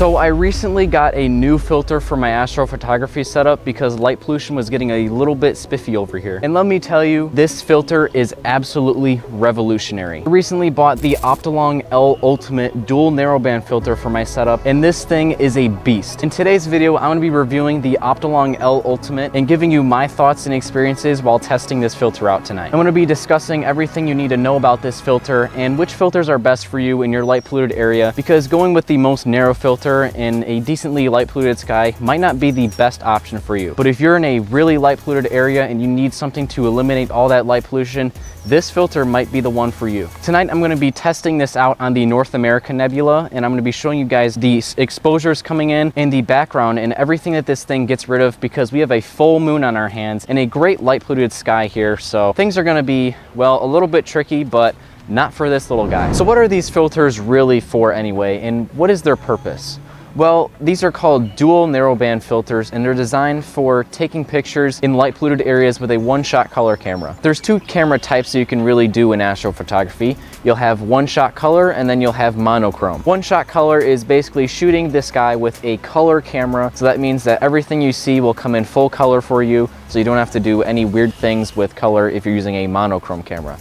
So I recently got a new filter for my astrophotography setup because light pollution was getting a little bit spiffy over here. And let me tell you, this filter is absolutely revolutionary. I recently bought the Optolong L Ultimate dual narrowband filter for my setup, and this thing is a beast. In today's video, I'm gonna be reviewing the Optolong L Ultimate and giving you my thoughts and experiences while testing this filter out tonight. I'm gonna be discussing everything you need to know about this filter and which filters are best for you in your light polluted area because going with the most narrow filter in a decently light polluted sky might not be the best option for you. But if you're in a really light polluted area and you need something to eliminate all that light pollution, this filter might be the one for you. Tonight, I'm gonna be testing this out on the North America Nebula, and I'm gonna be showing you guys the exposures coming in and the background and everything that this thing gets rid of because we have a full moon on our hands and a great light polluted sky here. So things are gonna be, well, a little bit tricky, but not for this little guy. So what are these filters really for anyway, and what is their purpose? Well, these are called dual narrowband filters and they're designed for taking pictures in light polluted areas with a one-shot color camera. There's two camera types that you can really do in astrophotography. You'll have one-shot color and then you'll have monochrome. One-shot color is basically shooting the sky with a color camera. So that means that everything you see will come in full color for you so you don't have to do any weird things with color if you're using a monochrome camera.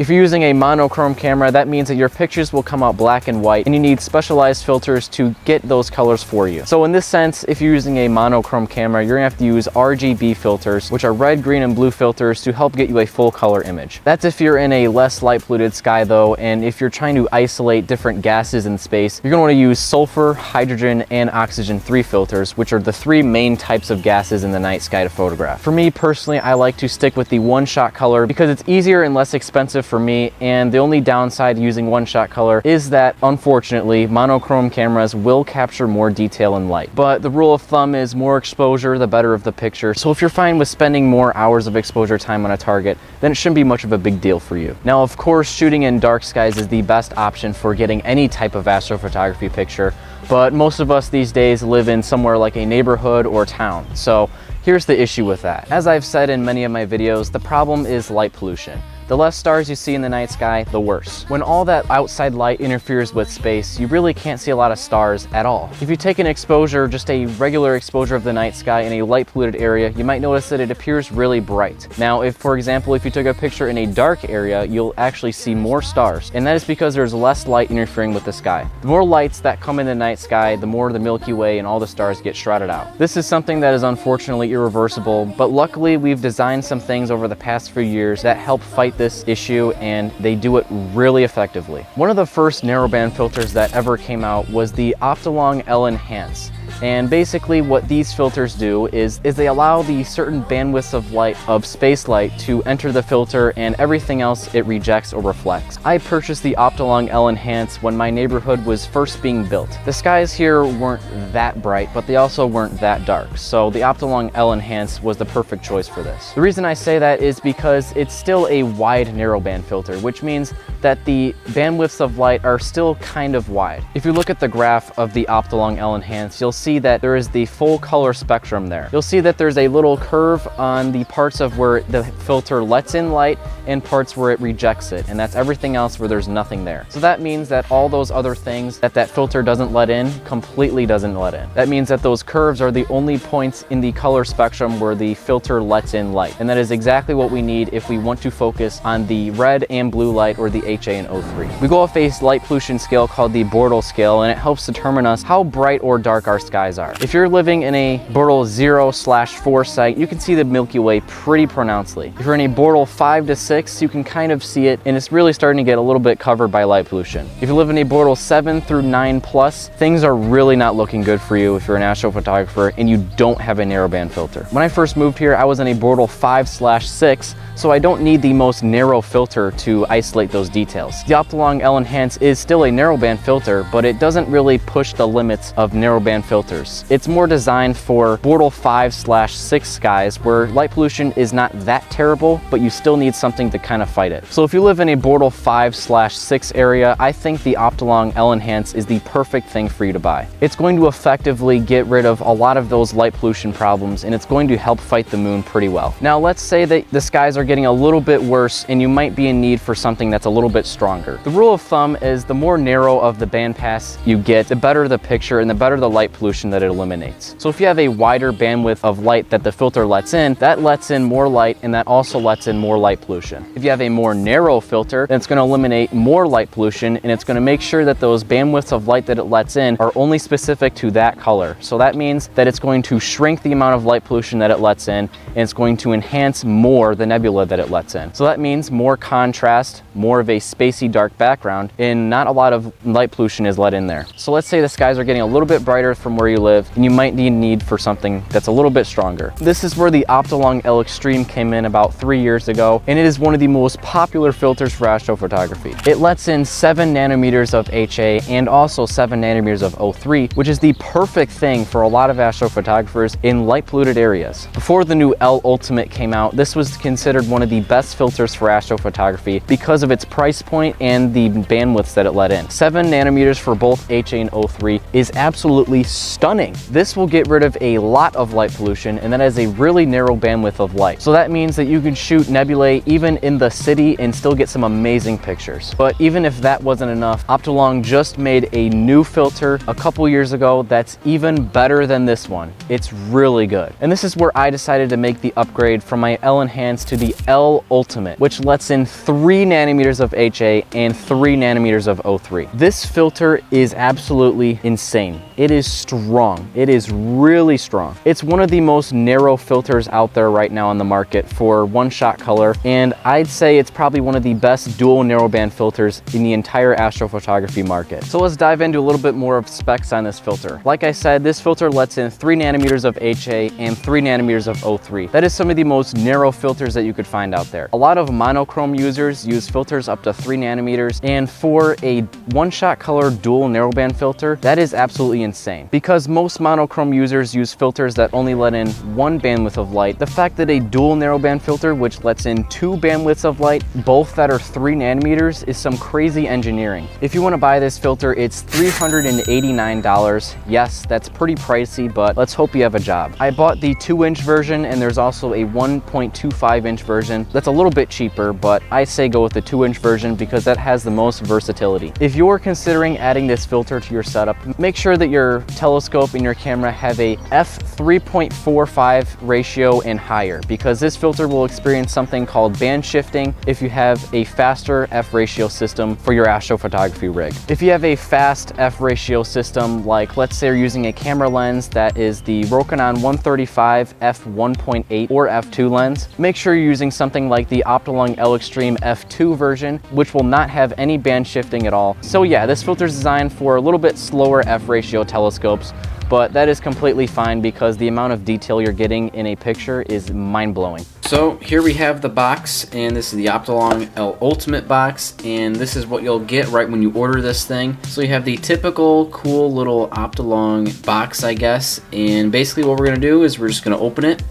If you're using a monochrome camera, that means that your pictures will come out black and white and you need specialized filters to get those colors for you. So in this sense, if you're using a monochrome camera, you're gonna have to use RGB filters, which are red, green, and blue filters to help get you a full color image. That's if you're in a less light polluted sky though, and if you're trying to isolate different gases in space, you're gonna wanna use sulfur, hydrogen, and oxygen 3 filters, which are the three main types of gases in the night sky to photograph. For me personally, I like to stick with the one shot color because it's easier and less expensive for me and the only downside using one shot color is that unfortunately monochrome cameras will capture more detail and light. But the rule of thumb is more exposure the better of the picture. So if you're fine with spending more hours of exposure time on a target then it shouldn't be much of a big deal for you. Now of course shooting in dark skies is the best option for getting any type of astrophotography picture but most of us these days live in somewhere like a neighborhood or town. So here's the issue with that. As I've said in many of my videos, the problem is light pollution. The less stars you see in the night sky, the worse. When all that outside light interferes with space, you really can't see a lot of stars at all. If you take an exposure, just a regular exposure of the night sky in a light polluted area, you might notice that it appears really bright. Now, if for example, if you took a picture in a dark area, you'll actually see more stars, and that is because there's less light interfering with the sky. The more lights that come in the night sky, the more the Milky Way and all the stars get shrouded out. This is something that is unfortunately irreversible, but luckily we've designed some things over the past few years that help fight this issue and they do it really effectively. One of the first narrowband filters that ever came out was the Optolong L Enhance. And basically what these filters do is, is they allow the certain bandwidths of light, of space light, to enter the filter and everything else it rejects or reflects. I purchased the Optolong L Enhance when my neighborhood was first being built. The skies here weren't that bright, but they also weren't that dark. So the Optolong L Enhance was the perfect choice for this. The reason I say that is because it's still a wide narrowband filter, which means that the bandwidths of light are still kind of wide. If you look at the graph of the Optolong L Enhance, you'll see that there is the full color spectrum there. You'll see that there's a little curve on the parts of where the filter lets in light and parts where it rejects it, and that's everything else where there's nothing there. So that means that all those other things that that filter doesn't let in, completely doesn't let in. That means that those curves are the only points in the color spectrum where the filter lets in light, and that is exactly what we need if we want to focus on the red and blue light or the HA and O3. We go off a light pollution scale called the Bortle scale, and it helps determine us how bright or dark our skies are. If you're living in a Bortle 0 slash 4 site, you can see the Milky Way pretty pronouncedly. If you're in a Bortle 5 to 6, you can kind of see it, and it's really starting to get a little bit covered by light pollution. If you live in a Bortle 7 through 9 plus, things are really not looking good for you if you're an astrophotographer and you don't have a narrowband filter. When I first moved here, I was in a Bortle 5 slash 6, so I don't need the most narrow filter to isolate those details. The Optolong L Enhance is still a narrowband filter, but it doesn't really push the limits of narrowband filters. It's more designed for Bortle 5 slash 6 skies where light pollution is not that terrible, but you still need something to kind of fight it. So if you live in a Bortle 5 slash 6 area, I think the Optolong L Enhance is the perfect thing for you to buy. It's going to effectively get rid of a lot of those light pollution problems and it's going to help fight the moon pretty well. Now let's say that the skies are getting a little bit worse and you might be in need for something that's a little bit stronger. The rule of thumb is the more narrow of the bandpass you get, the better the picture and the better the light pollution that it eliminates. So if you have a wider bandwidth of light that the filter lets in, that lets in more light and that also lets in more light pollution. If you have a more narrow filter, then it's gonna eliminate more light pollution and it's gonna make sure that those bandwidths of light that it lets in are only specific to that color. So that means that it's going to shrink the amount of light pollution that it lets in and it's going to enhance more the nebula that it lets in. So that means more contrast, more of a spacey dark background, and not a lot of light pollution is let in there. So let's say the skies are getting a little bit brighter from where you live, and you might need need for something that's a little bit stronger. This is where the Optolong L Extreme came in about three years ago, and it is one of the most popular filters for astrophotography. It lets in seven nanometers of HA and also seven nanometers of O3, which is the perfect thing for a lot of astrophotographers in light polluted areas. Before the new L Ultimate came out, this was considered one of the best filters for astrophotography because of its price point and the bandwidths that it let in. Seven nanometers for both HA and O3 is absolutely stunning. This will get rid of a lot of light pollution and that has a really narrow bandwidth of light. So that means that you can shoot nebulae even in the city and still get some amazing pictures. But even if that wasn't enough, Optolong just made a new filter a couple years ago that's even better than this one. It's really good. And this is where I decided to make the upgrade from my L Enhanced to the L Ultimate, which lets in three nanometers of HA and three nanometers of O3. This filter is absolutely insane. It is strong. It is really strong. It's one of the most narrow filters out there right now on the market for one-shot color, and I'd say it's probably one of the best dual narrowband filters in the entire astrophotography market. So let's dive into a little bit more of specs on this filter. Like I said, this filter lets in three nanometers of HA and three nanometers of O3. That is some of the most narrow filters that you could find out there. A lot of monochrome users use filters up to three nanometers, and for a one-shot color dual narrowband filter, that is absolutely insane. Because most monochrome users use filters that only let in one bandwidth of light, the fact that a dual narrowband filter, which lets in two bandwidths of light, both that are three nanometers, is some crazy engineering. If you wanna buy this filter, it's $389. Yes, that's pretty pricey, but let's hope you have a job. I bought the two inch version and there's also a 1.25 inch version. That's a little bit cheaper, but I say go with the two inch version because that has the most versatility. If you're considering adding this filter to your setup, make sure that your telescope and your camera have a f3.45 ratio and higher because this filter will experience something called band shifting if you have a faster f ratio system for your astrophotography rig. If you have a fast f ratio system, like let's say you're using a camera lens that is the Rokinon 135 f1.8 or f2 lens, make sure you're using something like the Optolong L Extreme f2 version, which will not have any band shifting at all. So yeah, this filter is designed for a little bit slower f ratio telescopes, but that is completely fine because the amount of detail you're getting in a picture is mind-blowing. So here we have the box, and this is the Optolong L Ultimate box, and this is what you'll get right when you order this thing. So you have the typical cool little Optolong box, I guess, and basically what we're gonna do is we're just gonna open it,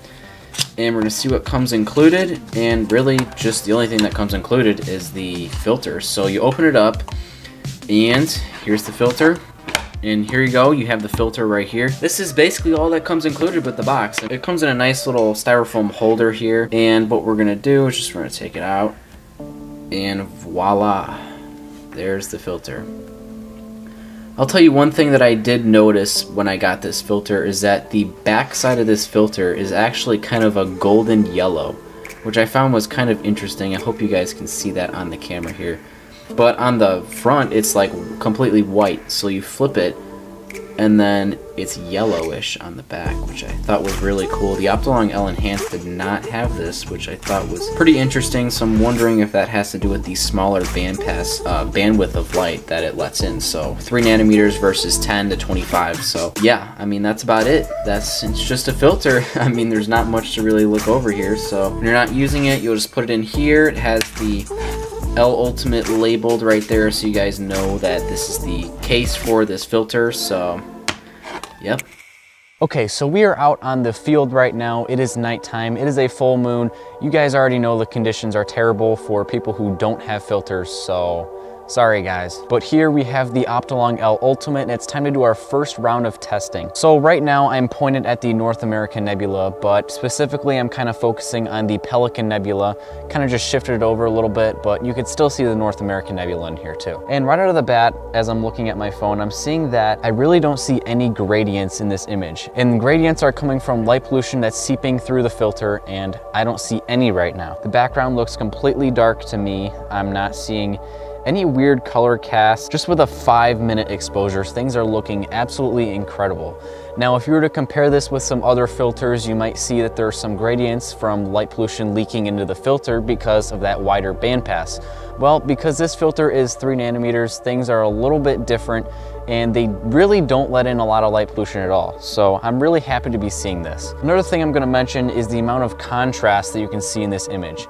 and we're gonna see what comes included, and really just the only thing that comes included is the filter. So you open it up, and here's the filter. And here you go, you have the filter right here. This is basically all that comes included with the box. It comes in a nice little styrofoam holder here. And what we're gonna do is just we're gonna take it out. And voila, there's the filter. I'll tell you one thing that I did notice when I got this filter is that the back side of this filter is actually kind of a golden yellow, which I found was kind of interesting. I hope you guys can see that on the camera here. But on the front, it's like completely white. So you flip it, and then it's yellowish on the back, which I thought was really cool. The Optolong L Enhanced did not have this, which I thought was pretty interesting. So I'm wondering if that has to do with the smaller bandpass uh, bandwidth of light that it lets in. So three nanometers versus 10 to 25. So yeah, I mean that's about it. That's it's just a filter. I mean there's not much to really look over here. So when you're not using it, you'll just put it in here. It has the L Ultimate labeled right there so you guys know that this is the case for this filter. So, yep. Okay, so we are out on the field right now. It is nighttime. It is a full moon. You guys already know the conditions are terrible for people who don't have filters, so Sorry guys. But here we have the Optolong L Ultimate and it's time to do our first round of testing. So right now I'm pointed at the North American Nebula, but specifically I'm kind of focusing on the Pelican Nebula. Kind of just shifted it over a little bit, but you could still see the North American Nebula in here too. And right out of the bat, as I'm looking at my phone, I'm seeing that I really don't see any gradients in this image. And gradients are coming from light pollution that's seeping through the filter and I don't see any right now. The background looks completely dark to me. I'm not seeing any weird color cast, just with a five minute exposure, things are looking absolutely incredible. Now, if you were to compare this with some other filters, you might see that there are some gradients from light pollution leaking into the filter because of that wider bandpass. Well, because this filter is three nanometers, things are a little bit different and they really don't let in a lot of light pollution at all. So I'm really happy to be seeing this. Another thing I'm gonna mention is the amount of contrast that you can see in this image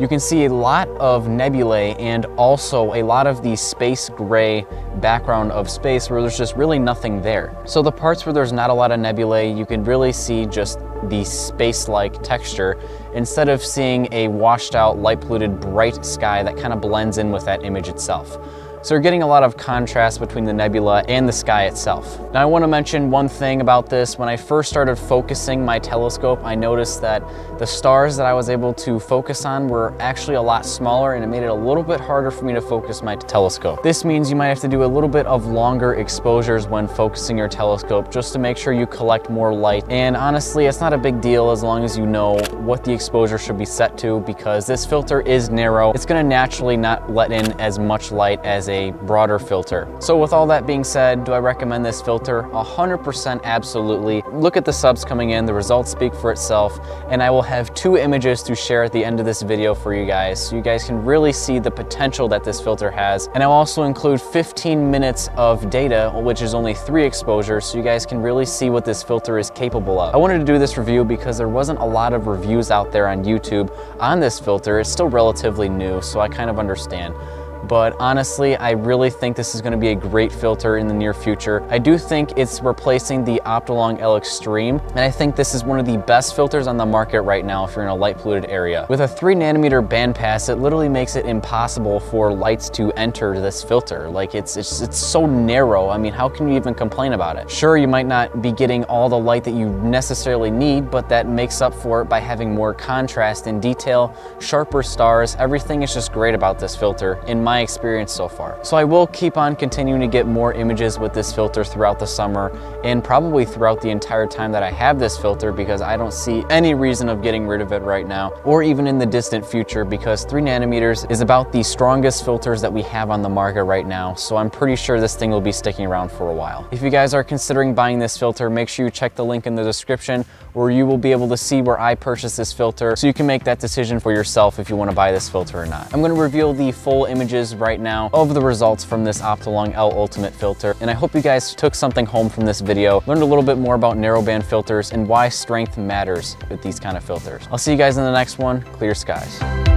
you can see a lot of nebulae and also a lot of the space gray background of space where there's just really nothing there. So the parts where there's not a lot of nebulae, you can really see just the space-like texture instead of seeing a washed out, light polluted, bright sky that kind of blends in with that image itself. So you're getting a lot of contrast between the nebula and the sky itself. Now I want to mention one thing about this. When I first started focusing my telescope, I noticed that the stars that I was able to focus on were actually a lot smaller and it made it a little bit harder for me to focus my telescope. This means you might have to do a little bit of longer exposures when focusing your telescope just to make sure you collect more light. And honestly, it's not a big deal as long as you know what the exposure should be set to because this filter is narrow. It's gonna naturally not let in as much light as a broader filter. So with all that being said, do I recommend this filter? 100% absolutely. Look at the subs coming in, the results speak for itself, and I will have two images to share at the end of this video for you guys so you guys can really see the potential that this filter has. And I'll also include 15 minutes of data, which is only three exposures, so you guys can really see what this filter is capable of. I wanted to do this review because there wasn't a lot of reviews out there on YouTube on this filter. It's still relatively new, so I kind of understand but honestly, I really think this is gonna be a great filter in the near future. I do think it's replacing the Optolong L Extreme, and I think this is one of the best filters on the market right now if you're in a light polluted area. With a three nanometer bandpass, it literally makes it impossible for lights to enter this filter. Like it's, it's, it's so narrow. I mean, how can you even complain about it? Sure, you might not be getting all the light that you necessarily need, but that makes up for it by having more contrast and detail, sharper stars. Everything is just great about this filter in my experience so far. So I will keep on continuing to get more images with this filter throughout the summer and probably throughout the entire time that I have this filter because I don't see any reason of getting rid of it right now or even in the distant future because 3 nanometers is about the strongest filters that we have on the market right now. So I'm pretty sure this thing will be sticking around for a while. If you guys are considering buying this filter, make sure you check the link in the description where you will be able to see where I purchased this filter so you can make that decision for yourself if you want to buy this filter or not. I'm going to reveal the full images right now of the results from this Optolong L Ultimate filter and I hope you guys took something home from this video, learned a little bit more about narrowband filters and why strength matters with these kind of filters. I'll see you guys in the next one. Clear skies.